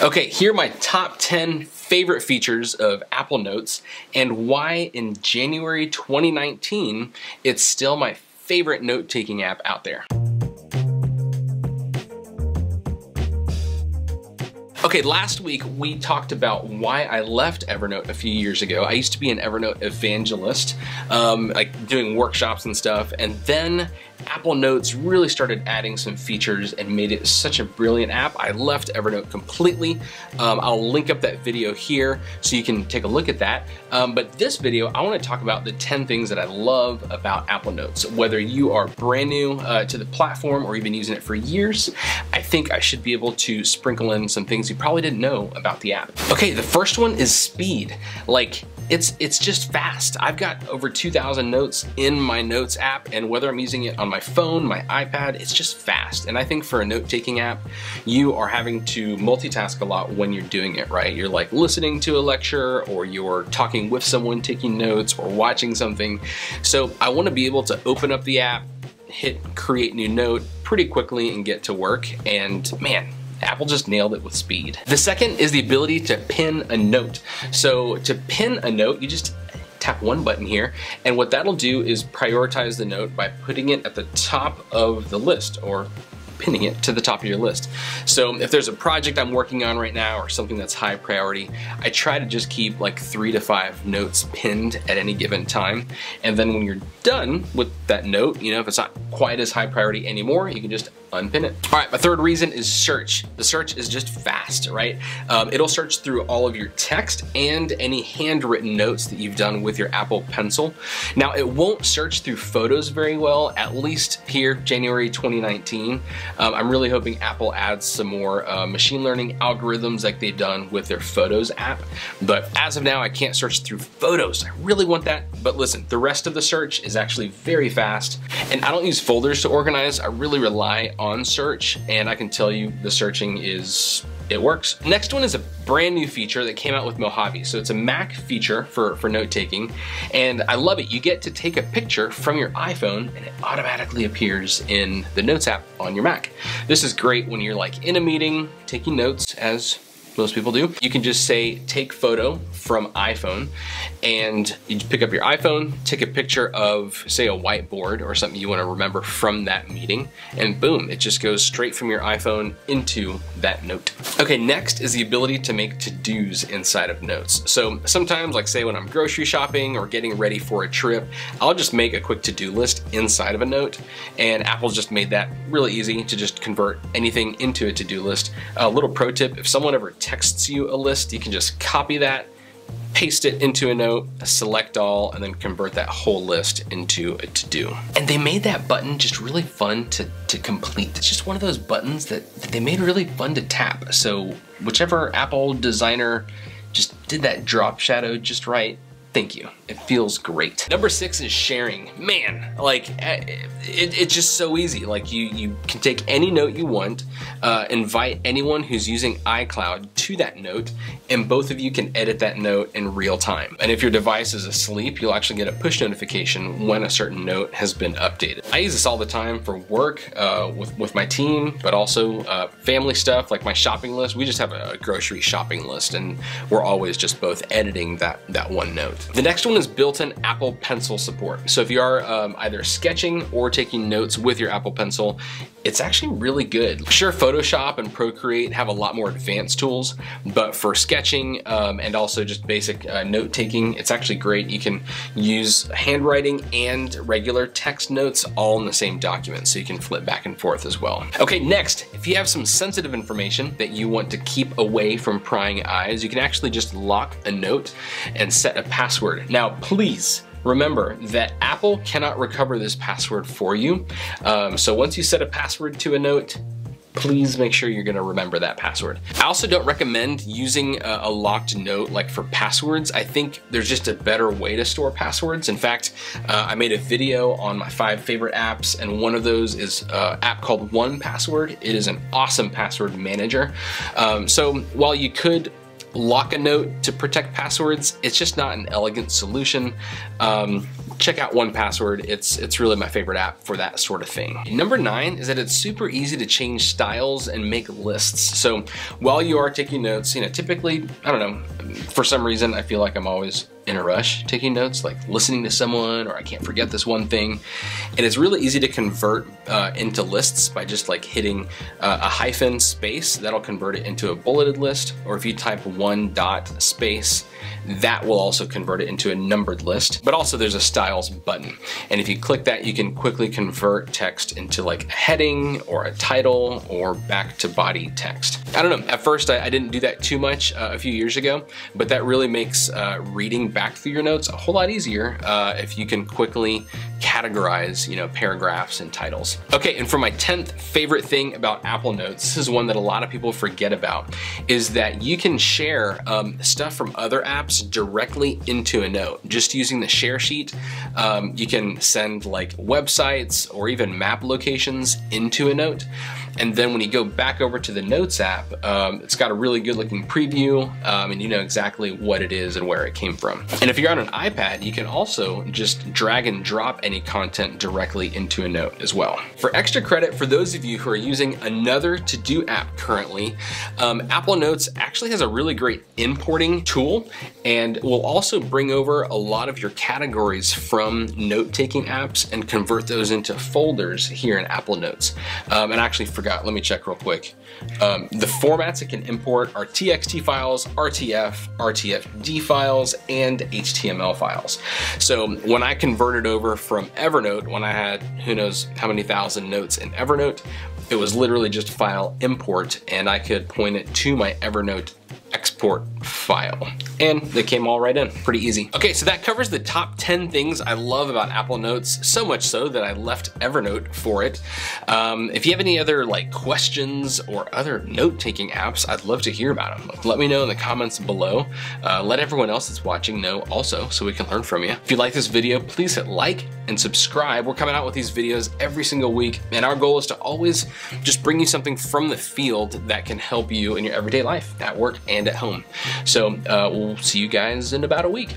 Okay, here are my top 10 favorite features of Apple Notes and why in January 2019 it's still my favorite note-taking app out there. Okay, last week we talked about why I left Evernote a few years ago. I used to be an Evernote evangelist, um, like doing workshops and stuff, and then Apple Notes really started adding some features and made it such a brilliant app. I left Evernote completely. Um, I'll link up that video here so you can take a look at that. Um, but this video, I wanna talk about the 10 things that I love about Apple Notes. Whether you are brand new uh, to the platform or you've been using it for years, I think I should be able to sprinkle in some things you probably didn't know about the app. Okay, the first one is speed. Like, it's it's just fast. I've got over 2,000 notes in my notes app and whether I'm using it on my phone, my iPad, it's just fast. And I think for a note-taking app, you are having to multitask a lot when you're doing it, right? You're like listening to a lecture or you're talking with someone taking notes or watching something. So I wanna be able to open up the app, hit create new note pretty quickly and get to work. And man, Apple just nailed it with speed. The second is the ability to pin a note. So to pin a note, you just tap one button here, and what that'll do is prioritize the note by putting it at the top of the list or pinning it to the top of your list. So if there's a project I'm working on right now or something that's high priority, I try to just keep like three to five notes pinned at any given time. And then when you're done with that note, you know, if it's not quite as high priority anymore, you can just unpin it. All right, my third reason is search. The search is just fast, right? Um, it'll search through all of your text and any handwritten notes that you've done with your Apple Pencil. Now, it won't search through photos very well, at least here, January 2019. Um, I'm really hoping Apple adds some more uh, machine learning algorithms like they've done with their Photos app. But as of now, I can't search through photos. I really want that. But listen, the rest of the search is actually very fast. And I don't use folders to organize. I really rely on search. And I can tell you the searching is it works. Next one is a brand new feature that came out with Mojave. So it's a Mac feature for, for note taking and I love it. You get to take a picture from your iPhone and it automatically appears in the Notes app on your Mac. This is great when you're like in a meeting taking notes as most people do. You can just say take photo from iPhone and you pick up your iPhone, take a picture of say a whiteboard or something you wanna remember from that meeting and boom, it just goes straight from your iPhone into that note. Okay, next is the ability to make to-dos inside of notes. So sometimes like say when I'm grocery shopping or getting ready for a trip, I'll just make a quick to-do list inside of a note and Apple's just made that really easy to just convert anything into a to-do list. A little pro tip, if someone ever texts you a list, you can just copy that, paste it into a note, select all, and then convert that whole list into a to-do. And they made that button just really fun to, to complete. It's just one of those buttons that, that they made really fun to tap. So whichever Apple designer just did that drop shadow just right, thank you. It feels great. Number six is sharing. Man, like eh, it, it's just so easy. Like you, you can take any note you want, uh, invite anyone who's using iCloud to that note, and both of you can edit that note in real time. And if your device is asleep, you'll actually get a push notification when a certain note has been updated. I use this all the time for work uh, with, with my team, but also uh, family stuff like my shopping list. We just have a grocery shopping list and we're always just both editing that, that one note. The next one is built-in Apple Pencil support. So if you are um, either sketching or taking notes with your Apple Pencil, it's actually really good. Sure, Photoshop and Procreate have a lot more advanced tools, but for sketching um, and also just basic uh, note taking, it's actually great. You can use handwriting and regular text notes all in the same document, so you can flip back and forth as well. Okay, next, if you have some sensitive information that you want to keep away from prying eyes, you can actually just lock a note and set a password. Now, please, Remember that Apple cannot recover this password for you. Um, so once you set a password to a note, please make sure you're gonna remember that password. I also don't recommend using a, a, locked note like for passwords. I think there's just a better way to store passwords. In fact, uh, I made a video on my five favorite apps and one of those is an uh, app called 1Password. It is an awesome password manager. Um, so while you could lock a note to protect passwords. It's just not an elegant solution. Um, check out 1Password. It's, it's really my favorite app for that sort of thing. Number nine is that it's super easy to change styles and make lists. So while you are taking notes, you know, typically, I don't know, for some reason, I feel like I'm always in a rush taking notes, like listening to someone or I can't forget this one thing. And it's really easy to convert uh, into lists by just like hitting uh, a hyphen space, that'll convert it into a bulleted list. Or if you type one dot space, that will also convert it into a numbered list. But also there's a styles button. And if you click that, you can quickly convert text into like a heading or a title or back to body text. I don't know, at first I, I didn't do that too much uh, a few years ago, but that really makes uh, reading back through your notes a whole lot easier uh, if you can quickly categorize, you know, paragraphs and titles. Okay, and for my 10th favorite thing about Apple Notes, this is one that a lot of people forget about, is that you can share um, stuff from other apps directly into a note. Just using the share sheet, um, you can send like websites or even map locations into a note. And then when you go back over to the Notes app, um, it's got a really good looking preview um, and you know exactly what it is and where it came from. And if you're on an iPad, you can also just drag and drop any content directly into a note as well. For extra credit, for those of you who are using another to-do app currently, um, Apple Notes actually has a really great importing tool and will also bring over a lot of your categories from note-taking apps and convert those into folders here in Apple Notes. Um, and actually forgot, let me check real quick. Um, the formats it can import are TXT files, RTF, RTFD files, and HTML files. So when I converted over from Evernote, when I had who knows how many thousand notes in Evernote, it was literally just file import and I could point it to my Evernote export file. And they came all right in, pretty easy. Okay, so that covers the top 10 things I love about Apple Notes, so much so that I left Evernote for it. Um, if you have any other like questions or other note-taking apps, I'd love to hear about them. Let me know in the comments below. Uh, let everyone else that's watching know also so we can learn from you. If you like this video, please hit like and subscribe. We're coming out with these videos every single week, and our goal is to always just bring you something from the field that can help you in your everyday life, at work and at home. So uh, we'll see you guys in about a week.